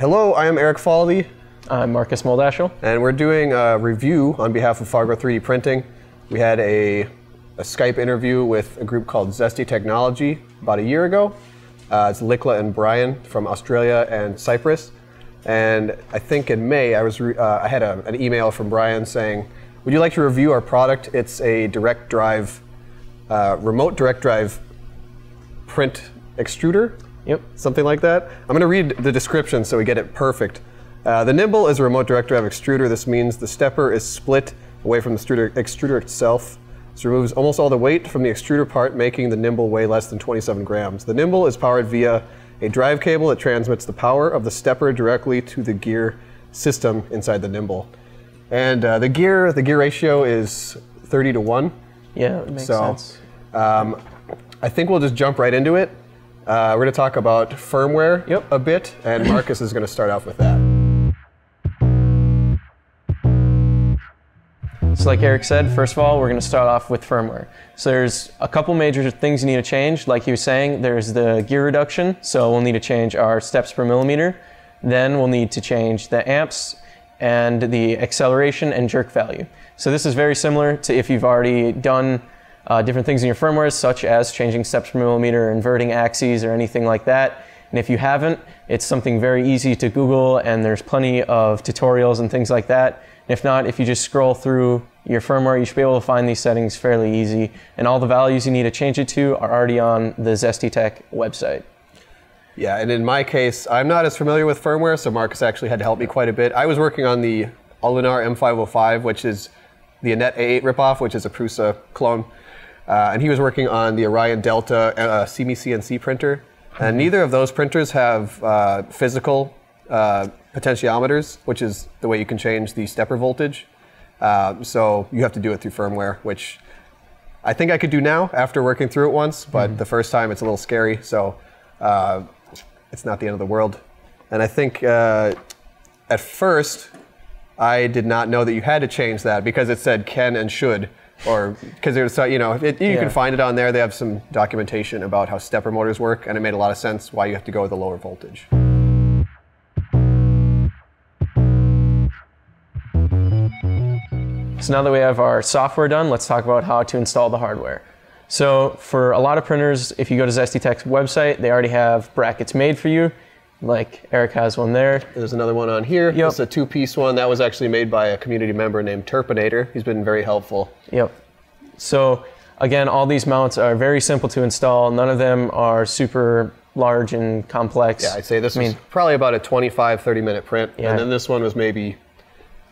Hello, I am Eric Faldy, I'm Marcus Moldashel. and we're doing a review on behalf of Fargo 3D Printing. We had a, a Skype interview with a group called Zesty Technology about a year ago. Uh, it's Likla and Brian from Australia and Cyprus. And I think in May, I, was re- uh, I had a, an email from Brian saying, Would you like to review our product? It's a direct drive, uh, remote direct drive print extruder Yep. something like that. I'm going to read the description so we get it perfect. Uh, the Nimble is a remote direct drive extruder. This means the stepper is split away from the extruder, extruder itself. This removes almost all the weight from the extruder part, making the Nimble weigh less than 27 grams. The Nimble is powered via a drive cable that transmits the power of the stepper directly to the gear system inside the Nimble. And uh, the gear, the gear ratio is 30 to 1. Yeah, it makes So, sense. um, I think we'll just jump right into it. Uh, we're going to talk about firmware Yep. a bit, and Marcus is going to start off with that. So, like Eric said, first of all, we're going to start off with firmware. So, there's a couple major things you need to change. Like he was saying, there's the gear reduction. So, we'll need to change our steps per millimeter. Then, we'll need to change the amps and the acceleration and jerk value. So, this is very similar to if you've already done uh, different things in your firmware, such as changing steps per millimeter, inverting axes, or anything like that. And if you haven't, it's something very easy to Google, and there's plenty of tutorials and things like that. And If not, if you just scroll through your firmware, you should be able to find these settings fairly easy. And all the values you need to change it to are already on the Zesty Tech website. Yeah, and in my case, I'm not as familiar with firmware, so Marcus actually had to help me quite a bit. I was working on the Alunar M505, which is the Anet A8 ripoff, which is a Prusa clone. Uh, and he was working on the Orion Delta uh, SeeMeCNC printer. And neither of those printers have uh, physical uh, potentiometers, which is the way you can change the stepper voltage. Uh, so you have to do it through firmware, which I think I could do now after working through it once, but the first time it's a little scary, so uh, it's not the end of the world. And I think uh, at first I did not know that you had to change that because it said can and should, or because so- you know it, you Yeah. can find it on there. They have some documentation about how stepper motors work, and it made a lot of sense why you have to go with a lower voltage. So now that we have our software done, let's talk about how to install the hardware. So for a lot of printers, if you go to Zesty Tech's website, they already have brackets made for you. Like Eric has one there. There's another one on here. Yep. It's a two-piece one that was actually made by a community member named Terpinator. He's been very helpful. Yep. So again, all these mounts are very simple to install. None of them are super large and complex. Yeah, I'd say this I was mean- probably about a 25, 30 minute print. Yeah. And then this one was maybe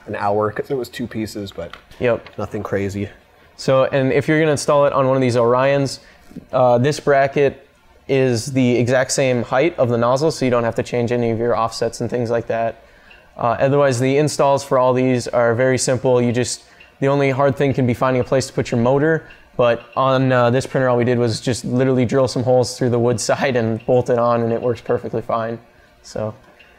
an hour because it was two pieces, but Yep. nothing crazy. So, and if you're going to install it on one of these Orions, uh, this bracket is the exact same height of the nozzle, so you don't have to change any of your offsets and things like that. Uh, otherwise, the installs for all these are very simple. You just the only hard thing can be finding a place to put your motor. But on uh, this printer, all we did was just literally drill some holes through the wood side and bolt it on, and it works perfectly fine. So,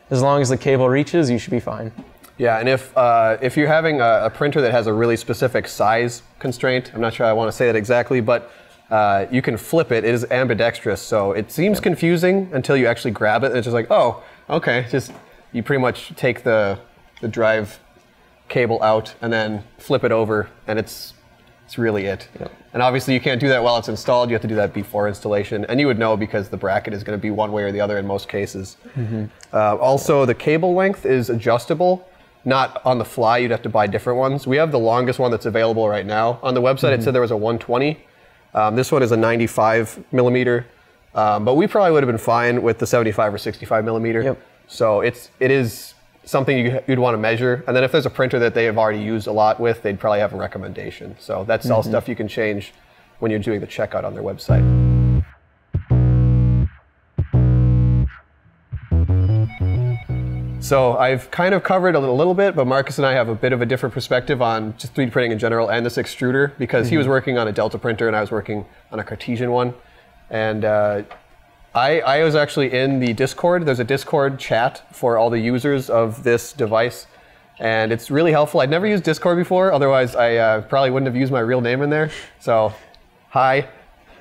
as long as the cable reaches, you should be fine. Yeah, and if uh, if you're having a, a printer that has a really specific size constraint, I'm not sure I want to say that exactly, but uh, you can flip it. It is ambidextrous, so it seems confusing until you actually grab it. And it's just like, oh, okay. Just you pretty much take the the drive cable out and then flip it over, and it's it's really it. And obviously, you can't do that while it's installed. You have to do that before installation, and you would know because the bracket is going to be one way or the other in most cases. Uh, also, the cable length is adjustable, not on the fly. You'd have to buy different ones. We have the longest one that's available right now. On the website, it said there was a 120. Um, this one is a 95 millimeter, um, but we probably would have been fine with the 75 or 65 millimeter. Yep. So it's it is something you, you'd want to measure. And then if there's a printer that they have already used a lot with, they'd probably have a recommendation. So that's all stuff you can change when you're doing the checkout on their website. So I've kind of covered a little, little bit, but Marcus and I have a bit of a different perspective on just 3D printing in general and this extruder because he was working on a Delta printer and I was working on a Cartesian one. And uh, I, I was actually in the Discord. There's a Discord chat for all the users of this device. And it's really helpful. I'd never used Discord before, otherwise, I uh, probably wouldn't have used my real name in there. So, hi.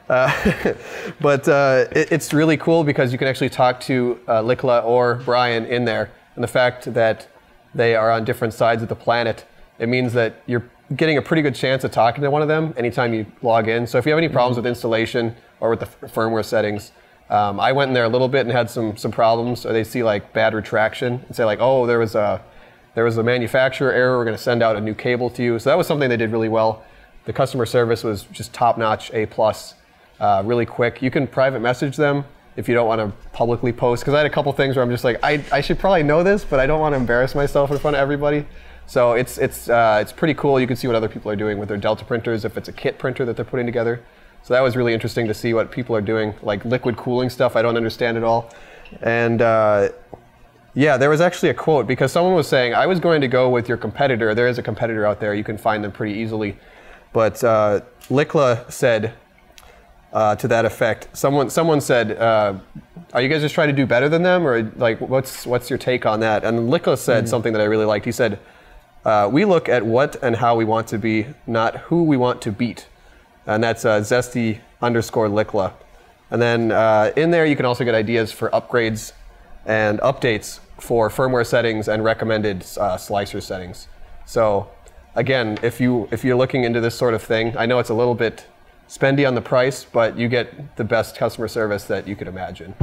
Uh, but uh, it, it's really cool because you can actually talk to uh, Likla or Brian in there, and the fact that they are on different sides of the planet, it means that you're getting a pretty good chance of talking to one of them anytime you log in. So if you have any problems with installation or with the f- firmware settings, um, I went in there a little bit and had some some problems. Or they see like bad retraction and say like, oh, there was a there was a manufacturer error. We're going to send out a new cable to you. So that was something they did really well. The customer service was just top notch, A plus, uh, really quick. You can private message them if you don't want to publicly post. Because I had a couple things where I'm just like, I, I should probably know this, but I don't want to embarrass myself in front of everybody. So it's it's uh, it's pretty cool. You can see what other people are doing with their Delta printers if it's a kit printer that they're putting together. So that was really interesting to see what people are doing, like liquid cooling stuff. I don't understand at all. And uh, yeah, there was actually a quote because someone was saying, I was going to go with your competitor. There is a competitor out there. You can find them pretty easily. But uh, Likla said uh, to that effect, someone, someone said, uh, are you guys just trying to do better than them? Or like, what's, what's your take on that? And Likla said mm-hmm. something that I really liked. He said, uh, we look at what and how we want to be, not who we want to beat and that's uh, zesty underscore likla. And then uh, in there, you can also get ideas for upgrades and updates for firmware settings and recommended uh, slicer settings. So again, if you if you're looking into this sort of thing, I know it's a little bit spendy on the price, but you get the best customer service that you could imagine.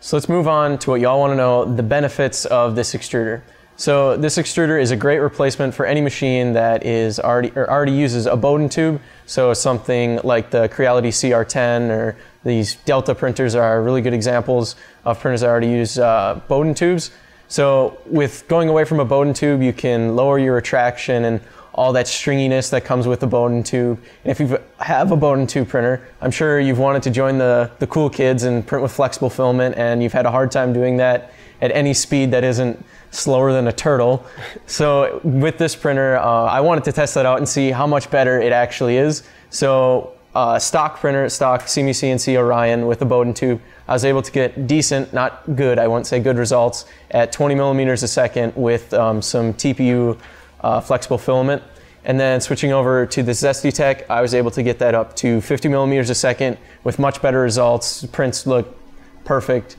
So let's move on to what y'all want to know the benefits of this extruder. So this extruder is a great replacement for any machine that is already or already uses a Bowden tube. So something like the Creality CR10 or these Delta printers are really good examples of printers that already use uh, Bowden tubes. So with going away from a Bowden tube, you can lower your retraction and all that stringiness that comes with the Bowden tube. And if you have a Bowden tube printer, I'm sure you've wanted to join the, the cool kids and print with flexible filament and you've had a hard time doing that at any speed that isn't slower than a turtle. So with this printer, uh, I wanted to test that out and see how much better it actually is. So uh, stock printer, stock SeeMeCNC Orion with a Bowden tube, I was able to get decent, not good, I won't say good results, at 20 millimeters a second with um, some TPU uh, flexible filament. And then switching over to the Zesty Tech, I was able to get that up to 50 millimeters a second with much better results. Prints look perfect.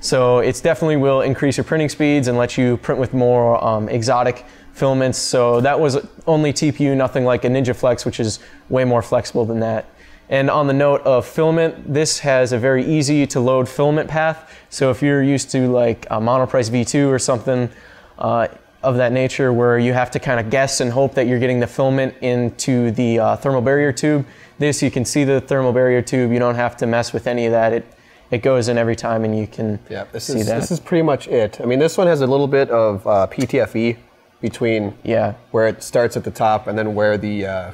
So it definitely will increase your printing speeds and let you print with more um, exotic filaments. So that was only TPU, nothing like a NinjaFlex, which is way more flexible than that. And on the note of filament, this has a very easy to load filament path. So if you're used to like a monoprice V2 or something uh, of that nature where you have to kind of guess and hope that you're getting the filament into the uh, thermal barrier tube, this you can see the thermal barrier tube. You don't have to mess with any of that. It it goes in every time and you can yeah, this see is, that. This is pretty much it. I mean, this one has a little bit of uh, PTFE between yeah. where it starts at the top and then where the uh,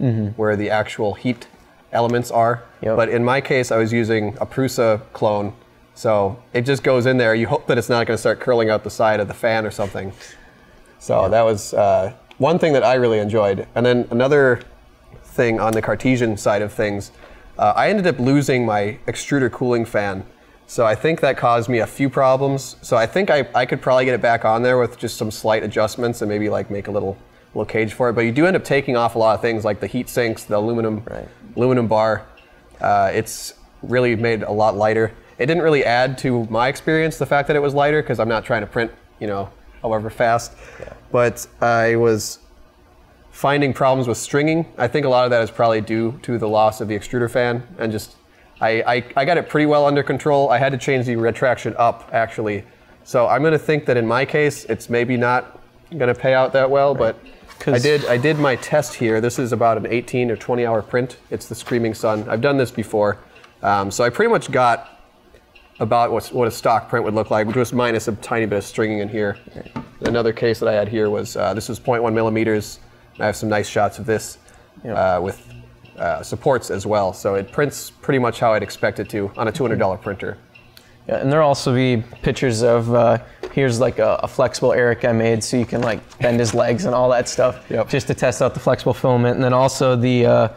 mm-hmm. where the actual heat elements are. Yep. But in my case, I was using a Prusa clone, so it just goes in there. You hope that it's not going to start curling out the side of the fan or something. So yeah. that was uh, one thing that I really enjoyed. And then another thing on the Cartesian side of things uh, I ended up losing my extruder cooling fan. So I think that caused me a few problems. So I think I, I could probably get it back on there with just some slight adjustments and maybe like make a little little cage for it. But you do end up taking off a lot of things like the heat sinks, the aluminum right. Aluminum bar. Uh, it's really made a lot lighter. It didn't really add to my experience the fact that it was lighter because I'm not trying to print, you know, however fast. Yeah. But I was finding problems with stringing. I think a lot of that is probably due to the loss of the extruder fan and just I, I, I got it pretty well under control. I had to change the retraction up actually. So I'm going to think that in my case, it's maybe not going to pay out that well, right. but I did I did my test here. This is about an 18 or 20 hour print. It's the Screaming Sun. I've done this before, um, so I pretty much got about what a stock print would look like, which was minus a tiny bit of stringing in here. Another case that I had here was uh, this was 0.1 millimeters I have some nice shots of this uh, with uh, supports as well. So it prints pretty much how I'd expect it to on a $200 printer. Yeah, and there'll also be pictures of uh, here's like a, a, flexible Eric I made, so you can like bend his legs and all that stuff, yep. just to test out the flexible filament. And then also the uh,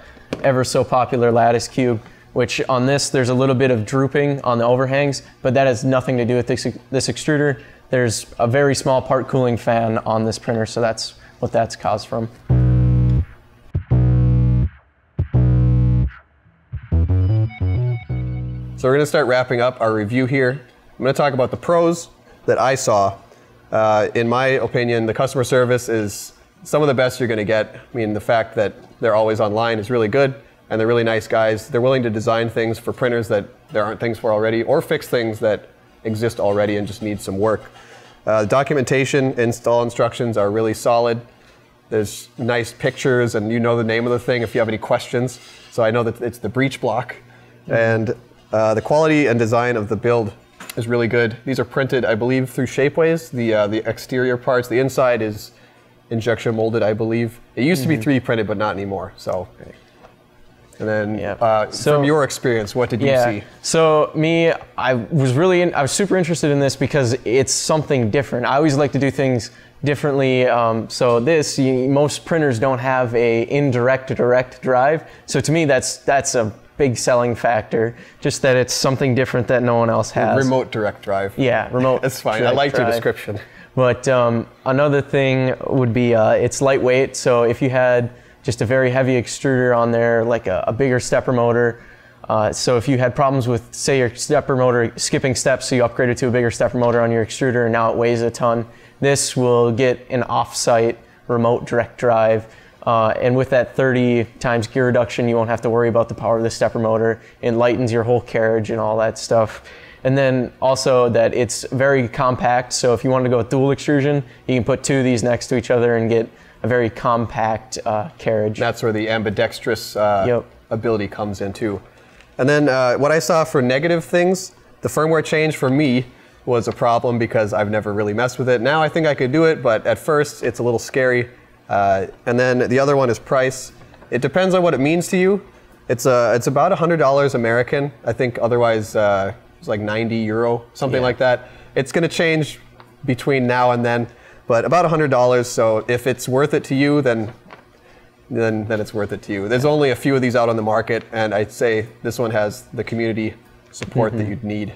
ever so popular lattice cube, which on this there's a little bit of drooping on the overhangs, but that has nothing to do with this, this extruder. There's a very small part cooling fan on this printer, so that's what that's caused from. So we're going to start wrapping up our review here. I'm going to talk about the pros that I saw. Uh, in my opinion, the customer service is some of the best you're going to get. I mean, the fact that they're always online is really good, and they're really nice guys. They're willing to design things for printers that there aren't things for already, or fix things that exist already and just need some work. Uh, documentation, install instructions are really solid. There's nice pictures, and you know the name of the thing if you have any questions. So I know that it's the breech block, and uh, the quality and design of the build is really good. These are printed, I believe, through Shapeways. The uh, the exterior parts, the inside is injection molded, I believe. It used to be 3D printed, but not anymore. So, and then Yeah. uh, So- from your experience, what did you Yeah. see? So me, I was really, in, I was super interested in this because it's something different. I always like to do things differently. Um, so this, you, most printers don't have a indirect to direct drive. So to me, that's that's a big selling factor. Just that it's something different that no one else has. Remote direct drive. Yeah, remote. That's fine. I liked your description. But um, another thing would be uh, it's lightweight. So if you had just a very heavy extruder on there, like a, a bigger stepper motor, uh, so if you had problems with, say, your stepper motor skipping steps, so you upgraded to a bigger stepper motor on your extruder and now it weighs a ton, this will get an off-site remote direct drive. Uh, and with that 30 times gear reduction, you won't have to worry about the power of the stepper motor. It lightens your whole carriage and all that stuff. And then also that it's very compact. So if you wanted to go with dual extrusion, you can put two of these next to each other and get a very compact uh, carriage. That's where the ambidextrous uh, Yep. ability comes in too. And then uh, what I saw for negative things, the firmware change for me was a problem because I've never really messed with it. Now I think I could do it, but at first it's a little scary. Uh, and then the other one is price. It depends on what it means to you. It's uh, it's about $100 American. I think otherwise uh, it's like 90 euro, something Yeah. like that. It's going to change between now and then, but about $100. So if it's worth it to you, then then then it's worth it to you. There's only a few of these out on the market, and I'd say this one has the community support that you'd need.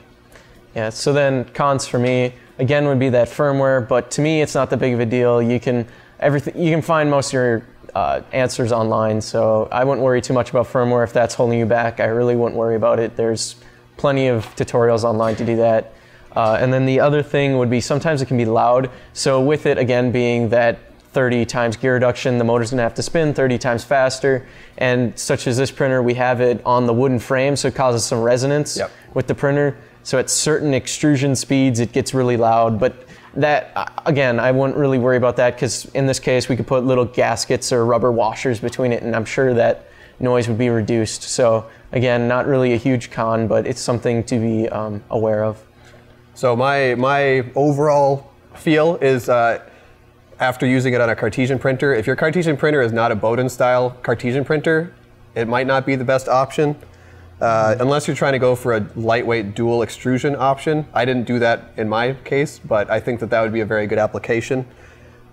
Yeah, so then cons for me again would be that firmware, but to me it's not that big of a deal. You can everything you can find most of your uh, answers online, so I wouldn't worry too much about firmware if that's holding you back. I really wouldn't worry about it. There's plenty of tutorials online to do that. Uh, and then the other thing would be sometimes it can be loud. So with it again being that 30 times gear reduction, the motor's gonna have to spin 30 times faster. And such as this printer, we have it on the wooden frame, so it causes some resonance Yep. with the printer. So at certain extrusion speeds, it gets really loud. But that, uh, again, I wouldn't really worry about that because in this case, we could put little gaskets or rubber washers between it, and I'm sure that noise would be reduced. So again, not really a huge con, but it's something to be um, aware of. So my my overall feel is uh, after using it on a Cartesian printer, if your Cartesian printer is not a Bowden style Cartesian printer, it might not be the best option. Uh, unless you're trying to go for a lightweight dual extrusion option. I didn't do that in my case, but I think that that would be a very good application.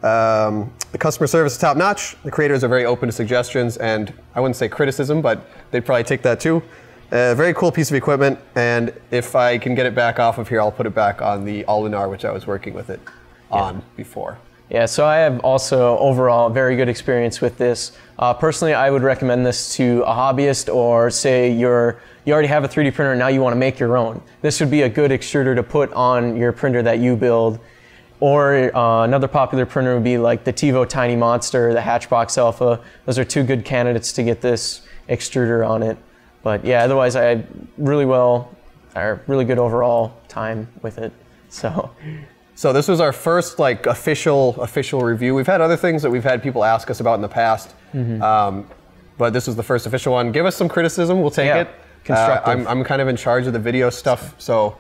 Um, the customer service is top notch. The creators are very open to suggestions and I wouldn't say criticism, but they'd probably take that too. A very cool piece of equipment, and if I can get it back off of here, I'll put it back on the Alunar, which I was working with it on before. Yeah, so I have also overall very good experience with this. Uh, personally, I would recommend this to a hobbyist or say you're you already have a 3D printer and now you want to make your own. This would be a good extruder to put on your printer that you build. Or uh, another popular printer would be like the Tevo Tiny Monster, the Hatchbox Alpha. Those are two good candidates to get this extruder on it. But yeah, otherwise I had really well, or really good overall time with it. So So this was our first like official official review. We've had other things that we've had people ask us about in the past, um, but this was the first official one. Give us some criticism, we'll take Yeah, it. constructive. Uh, I'm, I'm kind of in charge of the video stuff, so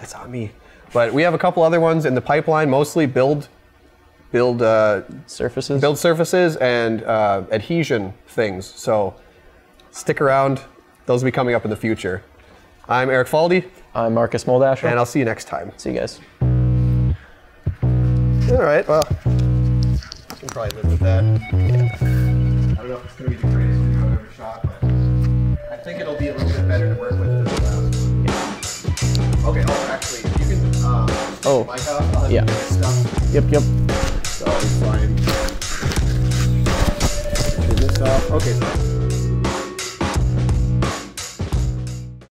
it's on me. But we have a couple other ones in the pipeline, mostly build build uh, surfaces. build surfaces and uh, adhesion things. So stick around; those will be coming up in the future. I'm Eric Faldy, I'm Marcus Moldasher. and I'll see you next time. See you guys. All right, well, we can probably live with that. Yeah. I don't know if it's going to be the greatest video I've ever shot, but I think it'll be a little bit better to work with. than the Yeah. Okay, oh, actually, you can um, oh. mic up I'll yeah. Stuff. Yep, yep. So, fine. Turn this off. Okay, so.